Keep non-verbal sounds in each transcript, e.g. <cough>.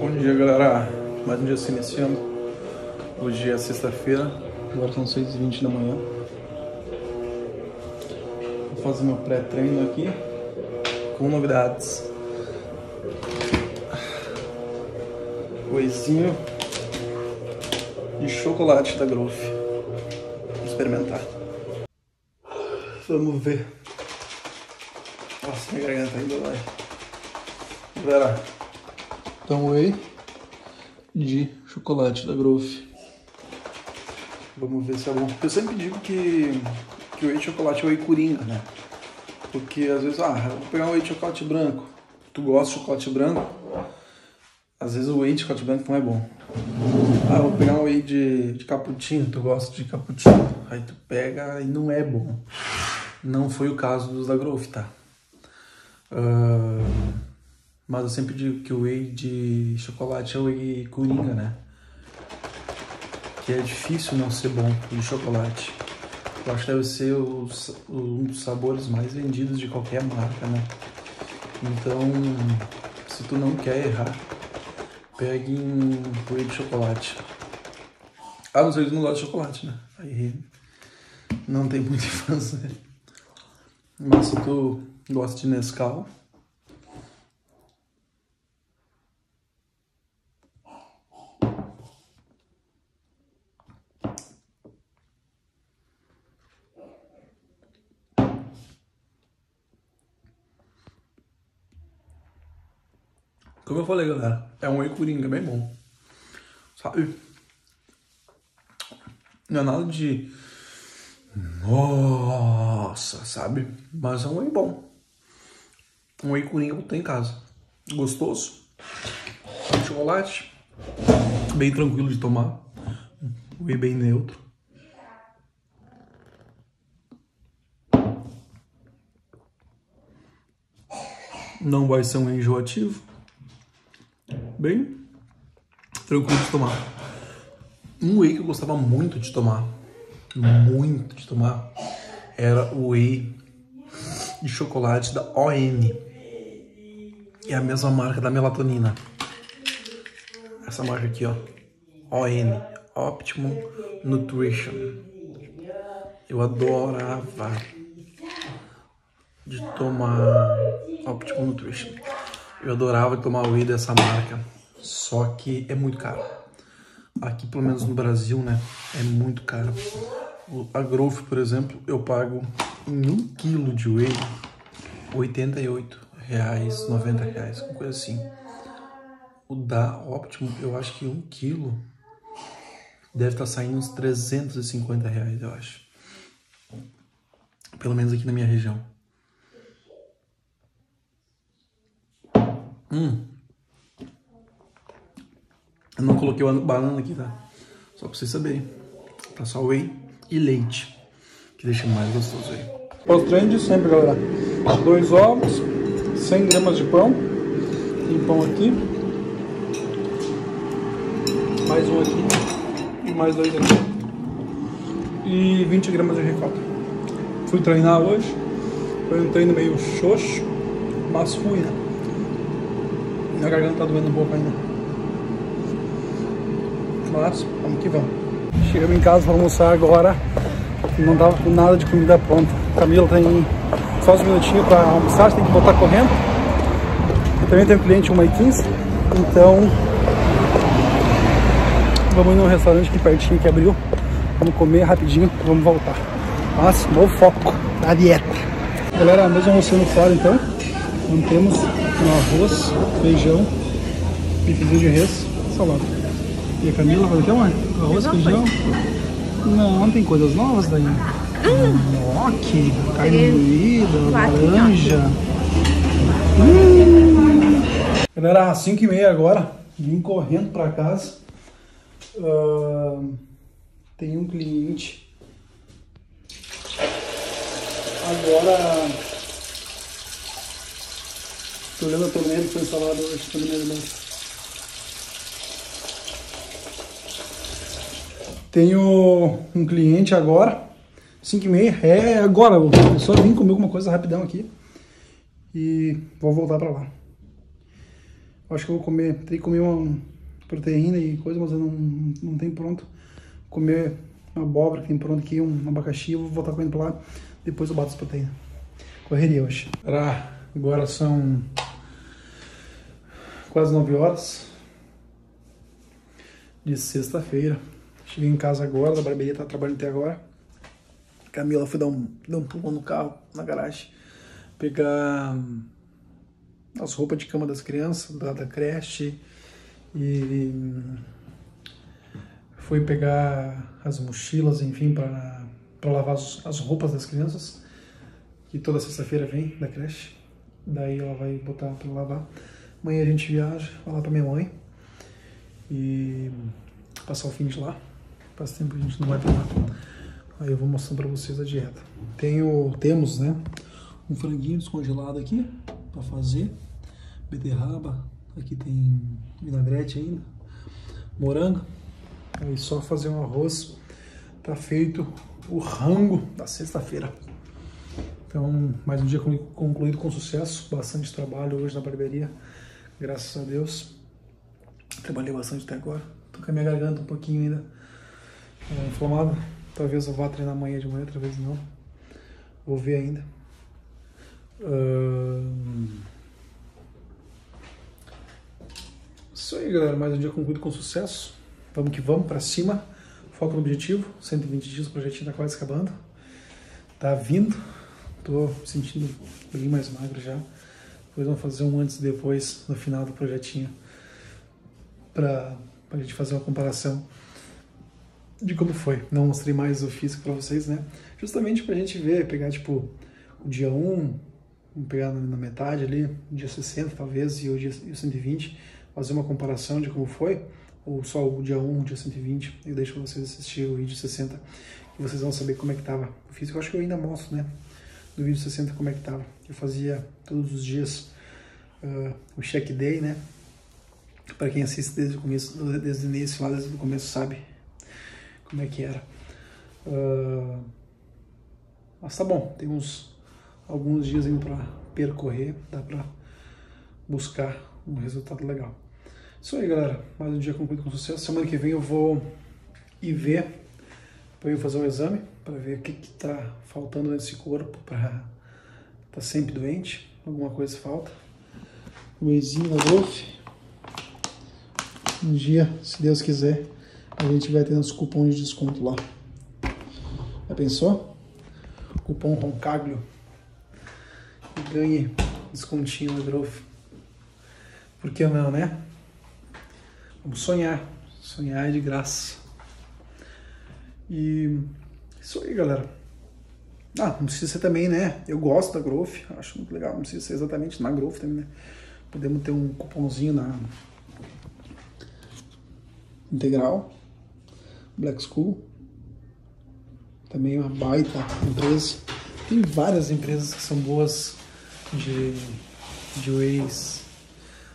Bom dia, galera. Mais um dia se iniciando. Hoje é sexta-feira, agora são 6h20 da manhã. Vou fazer meu pré-treino aqui com novidades. Wheyzinho e chocolate da Growth. Vou experimentar. Vamos ver. Nossa, minha garganta ainda vai. Galera, então whey de chocolate da Growth. Vamos ver se é bom. Eu sempre digo que, que o whey de chocolate é whey coringa, né? Porque às vezes, ah, vou pegar um whey de chocolate branco. Tu gosta de chocolate branco? Às vezes o whey de chocolate branco não é bom. Ah, vou pegar um whey de, de cappuccino. Tu gosta de cappuccino? Aí tu pega e não é bom. Não foi o caso dos da Growth, tá? Uh, mas eu sempre digo que o whey de chocolate é o whey coringa, né? Que é difícil não ser bom de chocolate. Eu acho que deve ser um dos sabores mais vendidos de qualquer marca, né? Então, se tu não quer errar, pegue um whey de chocolate. Ah, não sei se não gosta de chocolate, né? Aí não tem muita <laughs> infância. Mas se tu gosta de Nescau, Como eu falei, galera, é um whey coringa bem bom. Sabe? Não é nada de. Nossa, sabe? Mas é um whey bom. Um whey coringa que eu tenho em casa. Gostoso. Chocolate. Bem tranquilo de tomar. Um whey bem neutro. Não vai ser um enjoativo bem tranquilo de tomar. Um whey que eu gostava muito de tomar, muito de tomar, era o whey de chocolate da ON. É a mesma marca da melatonina. Essa marca aqui, ó. ON, Optimum Nutrition. Eu adorava de tomar Optimum Nutrition. Eu adorava tomar whey dessa marca, só que é muito caro. Aqui, pelo menos no Brasil, né, é muito caro. A Growth, por exemplo, eu pago em um quilo de whey 88 reais, 90 reais, uma coisa assim. O da Optimum, eu acho que um quilo deve estar tá saindo uns 350 reais, eu acho. Pelo menos aqui na minha região. Hum. Eu não coloquei o banana aqui, tá? Só pra vocês saberem. Tá só whey e leite. Que deixa mais gostoso aí. Pós-treino de sempre, galera. Dois ovos, 100 gramas de pão. Tem pão aqui. Mais um aqui. E mais dois aqui. E 20 gramas de ricota. Fui treinar hoje. Foi um treino meio xoxo, mas fui, né? Minha garganta tá doendo um pouco ainda. Mas, vamos que vamos. Chegamos em casa para almoçar agora. Não tava com nada de comida pronta. Camila tem só uns minutinhos para almoçar, tem que voltar correndo. Eu também tenho cliente 1h15. Então, vamos num restaurante aqui pertinho que abriu. Vamos comer rapidinho, vamos voltar. Mas, no foco na dieta. Galera, mesmo almoçando fora então, não temos um arroz, feijão, bifezinho de res, salada. E a Camila, que é, mãe? Arroz, feijão? Não, tem coisas novas daí. Nhoque, carne moída, laranja. Hum. Galera, 5 e meia agora, vim correndo pra casa. Uh, tem um cliente. Agora Tô olhando a torneira que foi instalada hoje, torneira dessa. Tenho um cliente agora, 5 e meia, é agora, só vim comer alguma coisa rapidão aqui e vou voltar pra lá. Acho que eu vou comer, tem que comer uma proteína e coisa, mas eu não, não tenho pronto. Comer uma abóbora que tem pronto aqui, um abacaxi, eu vou voltar comendo pra lá, depois eu bato as proteínas. Correria hoje. Agora são quase 9 horas de sexta-feira. Cheguei em casa agora, a barbearia tá trabalhando até agora. Camila foi dar um, dar um pulo no carro, na garagem, pegar as roupas de cama das crianças, da, da creche, e foi pegar as mochilas, enfim, para lavar as, as roupas das crianças, que toda sexta-feira vem da creche. Daí ela vai botar para lavar. Amanhã a gente viaja, vai lá para minha mãe e passar o fim de lá. Faz tempo que a gente não vai para lá. Aí eu vou mostrando para vocês a dieta. Tenho, temos, né, um franguinho descongelado aqui para fazer, beterraba, aqui tem vinagrete ainda, morango. Aí só fazer um arroz, tá feito o rango da sexta-feira. Então, mais um dia concluído com sucesso, bastante trabalho hoje na barbearia, graças a Deus. Trabalhei bastante até agora. Tô com a minha garganta um pouquinho ainda é, inflamada. Talvez eu vá treinar amanhã de manhã, talvez não. Vou ver ainda. Uh... Isso aí, galera. Mais um dia concluído com sucesso. Vamos que vamos, para cima. Foco no objetivo. 120 dias, o projetinho tá quase acabando. Tá vindo. Tô me sentindo bem mais magro já. Depois vamos fazer um antes e depois no final do projetinho. Pra, pra gente fazer uma comparação de como foi. Não mostrei mais o físico para vocês, né? Justamente pra gente ver, pegar tipo o dia 1, vamos pegar na metade ali, dia 60 talvez, e o dia e o 120, fazer uma comparação de como foi, ou só o dia 1, o dia 120, eu deixo vocês assistir o vídeo 60, que vocês vão saber como é que tava o físico. Eu acho que eu ainda mostro, né? No vídeo 60 como é que tava. Eu fazia todos os dias uh, o check day, né? Para quem assiste desde o começo, desde o início, lá desde o começo sabe como é que era. Uh, mas tá bom, temos alguns dias ainda para percorrer, dá para buscar um resultado legal. Isso aí, galera. Mais um dia concluído com sucesso. Semana que vem eu vou ir ver, para eu fazer um exame, para ver o que está faltando nesse corpo, para tá sempre doente, alguma coisa falta. O exinho da Growth. Um dia, se Deus quiser, a gente vai ter uns cupons de desconto lá. Já pensou? Cupom Roncaglio. E ganhe descontinho Growth. Por que não, né? Vamos sonhar. Sonhar é de graça. E isso aí, galera. Ah, não precisa ser também, né? Eu gosto da Growth, acho muito legal. Não precisa ser exatamente na Growth também, né? Podemos ter um cupomzinho na integral Black School, também uma baita empresa. Tem várias empresas que são boas de, de ways,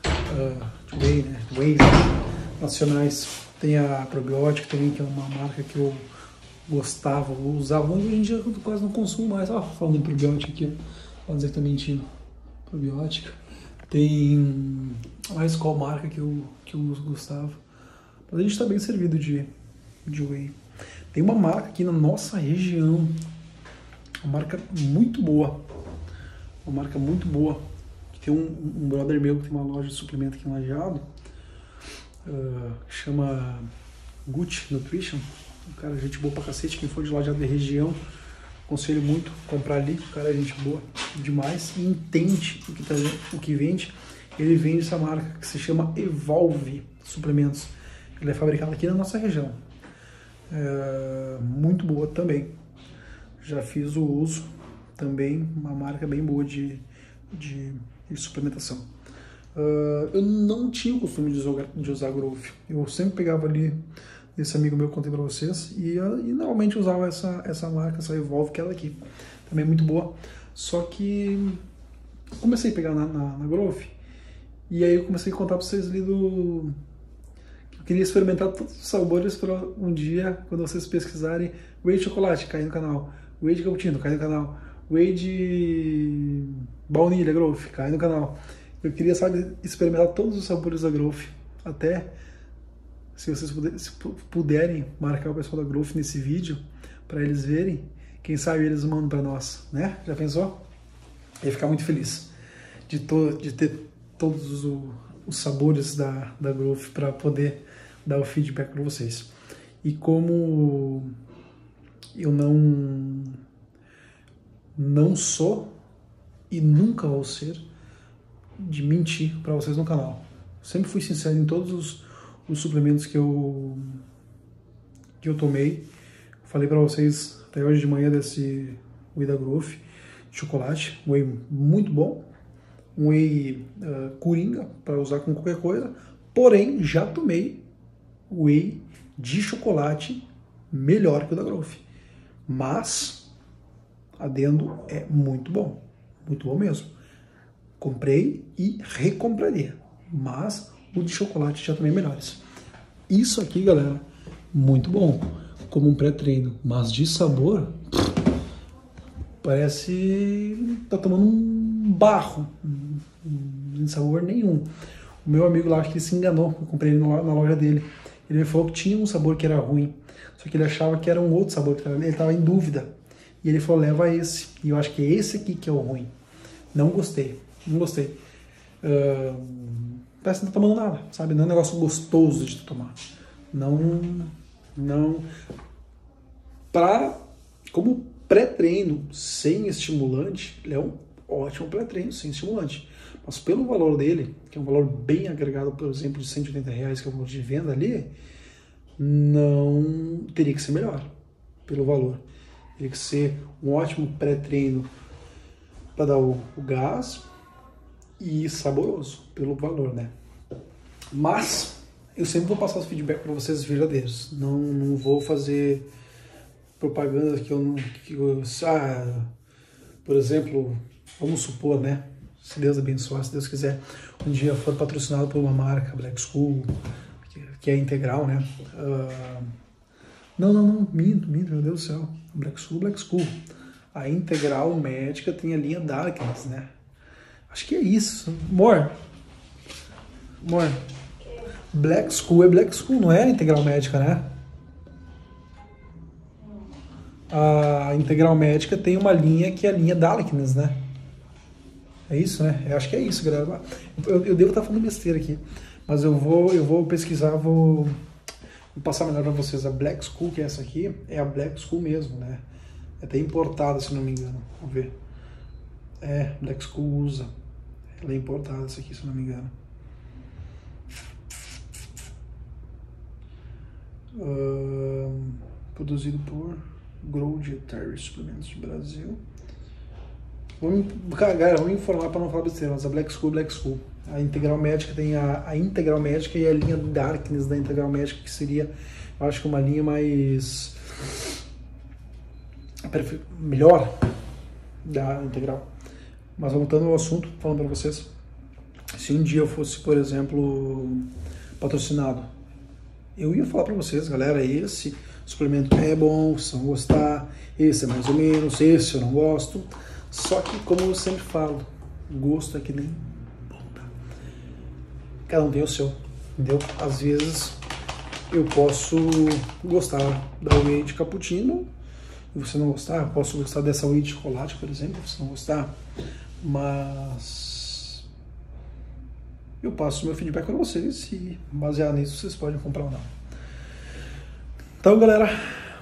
uh, de whey, né? ways nacionais. Tem a Probiótica também, que é uma marca que eu gostava, eu usava. Hoje em dia eu quase não consumo mais. Ó, falando em probiótica aqui, tá mentindo. Probiótica. Tem mais qual marca que eu, que eu gostava. Mas a gente está bem servido de de whey. Tem uma marca aqui na nossa região, uma marca muito boa, uma marca muito boa. Tem um, um brother meu que tem uma loja de suplemento aqui em Lajeado, uh, chama Gucci Nutrition. O cara é gente boa pra cacete, quem for de Lajeado da região, aconselho muito comprar ali. O cara é gente boa demais e entende o que, tá, o que vende. Ele vende essa marca que se chama Evolve Suplementos. Ele é fabricado aqui na nossa região é, muito boa também. Já fiz o uso também, uma marca bem boa de, de, de suplementação. Uh, eu não tinha o costume de usar, de usar Growth. Eu sempre pegava ali desse amigo meu que contei para vocês e, e normalmente usava essa, essa marca, essa Evolve, que é ela aqui. Também é muito boa. Só que comecei a pegar na, na, na Growth e aí eu comecei a contar para vocês ali do queria experimentar todos os sabores para um dia, quando vocês pesquisarem whey de chocolate, cair no canal, whey de cappuccino, cair no canal, whey de baunilha, growth, cair no canal. Eu queria, sabe, experimentar todos os sabores da Growth. Até, se vocês puderem marcar o pessoal da Growth nesse vídeo, para eles verem, quem sabe eles mandam para nós, né? Já pensou? ia ficar muito feliz de, to, de ter todos os, os sabores da, da Growth para poder dar o feedback para vocês. E como eu não não sou e nunca vou ser de mentir para vocês no canal. Sempre fui sincero em todos os, os suplementos que eu que eu tomei. Falei para vocês até hoje de manhã desse Whey da Growth chocolate, um whey muito bom, um whey uh, coringa para usar com qualquer coisa. Porém, já tomei whey de chocolate melhor que o da Growth. Mas, adendo, é muito bom. Muito bom mesmo. Comprei e recompraria. Mas o de chocolate já tomei melhores. Isso aqui, galera, muito bom. Como um pré-treino. Mas de sabor, parece tá tomando um barro. Não sabor nenhum. O meu amigo lá, acho que ele se enganou. Eu comprei ele na loja dele. Ele me falou que tinha um sabor que era ruim. Só que ele achava que era um outro sabor. Ele estava em dúvida. E ele falou, leva esse. E eu acho que é esse aqui que é o ruim. Não gostei. Não gostei. Uh, parece que não tá tomando nada, sabe? Não é um negócio gostoso de tomar. Não... Não... Pra... Como pré-treino sem estimulante, ele é um ótimo pré-treino sem estimulante. Mas pelo valor dele, que é um valor bem agregado, por exemplo, de 180 reais, que é o valor de venda ali, não teria que ser melhor pelo valor. Teria que ser um ótimo pré-treino para dar o, o, gás e saboroso pelo valor, né? Mas eu sempre vou passar os feedback para vocês verdadeiros. Não, não vou fazer propaganda que eu não. Que eu, ah, por exemplo, vamos supor, né? Se Deus abençoar, se Deus quiser, um dia for patrocinado por uma marca, Black School, que é integral, né? Uh, não, não, não, minto, minto, meu Deus do céu. Black School, Black School. A integral médica tem a linha Darkness, né? Acho que é isso. Amor. Amor. Black School é Black School, não é integral médica, né? A integral médica tem uma linha que é a linha Darkness, né? É isso, né? Eu acho que é isso, galera. Eu, eu devo estar falando besteira aqui, mas eu vou, eu vou pesquisar, vou, vou passar melhor para vocês. A Black School, que é essa aqui, é a Black School mesmo, né? É até importada, se não me engano. Vamos ver. É, Black School usa. Ela é importada, essa aqui, se não me engano. Produzido por Grow Dietary Suplementos Brasil. Vamos, cara, vamos informar para não falar besteira, mas a Black School Black School. A Integral Médica tem a, a Integral Médica e a linha Darkness da Integral Médica, que seria, eu acho que uma linha mais. melhor da Integral. Mas voltando ao assunto, falando para vocês. Se um dia eu fosse, por exemplo, patrocinado, eu ia falar para vocês, galera, esse suplemento é bom, vocês vão gostar, esse é mais ou menos, esse eu não gosto. Só que, como eu sempre falo, gosto é que nem ponta. Cada um tem o seu, entendeu? Às vezes eu posso gostar da whey de cappuccino e você não gostar. Eu posso gostar dessa whey de chocolate, por exemplo, você não gostar. Mas eu passo meu feedback para vocês e baseado nisso vocês podem comprar ou não. Então, galera,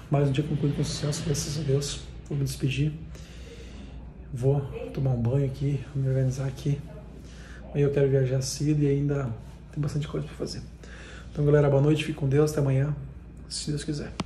mais um dia concluído com sucesso, graças a Deus. Vou me despedir. Vou tomar um banho aqui, me organizar aqui. Amanhã eu quero viajar cedo e ainda tem bastante coisa para fazer. Então, galera, boa noite, fique com Deus, até amanhã, se Deus quiser.